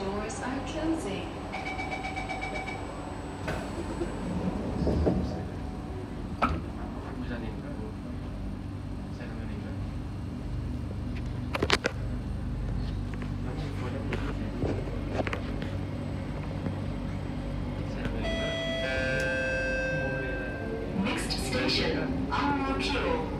Doors are closing. Next station, Harrow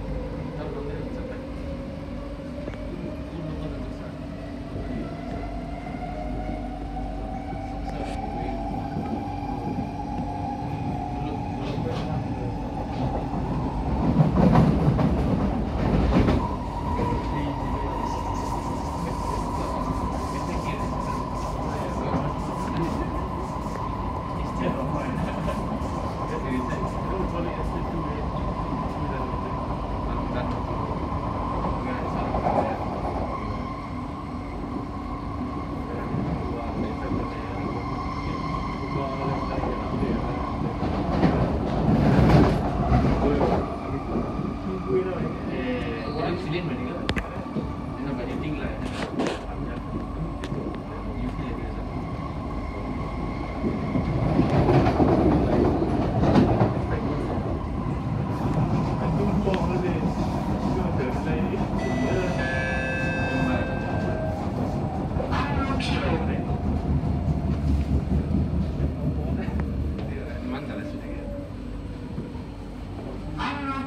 To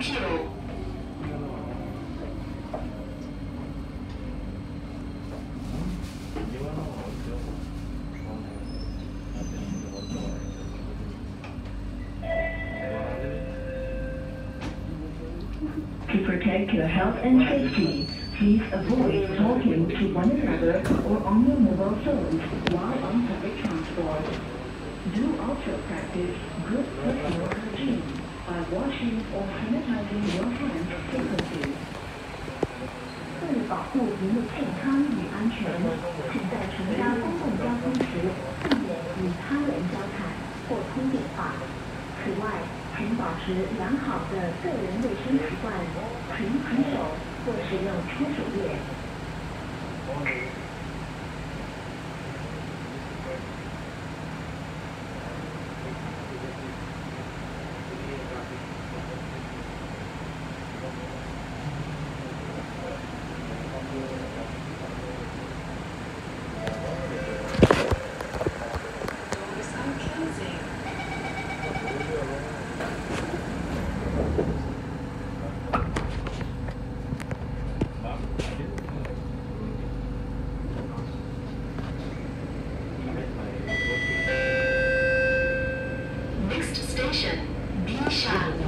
protect your health and safety, please avoid talking to one another or on your mobile phones while on public transport. Do also practice good personal hygiene by washing or sanitizing your hands frequently. 为了保护您的健康与安全，请在乘搭公共交通时避免与他人交谈或通电话。此外，请保持良好的个人卫生习惯，勤洗手或使用搓手液。Station, Binchan.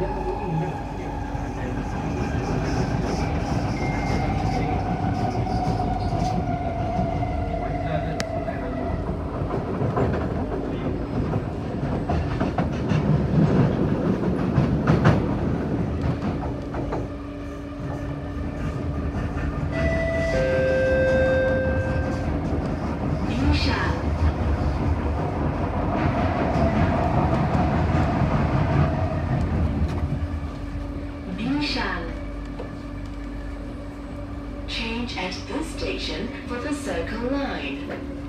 hiện tượng của mình nhé. change at this station for the Circle Line.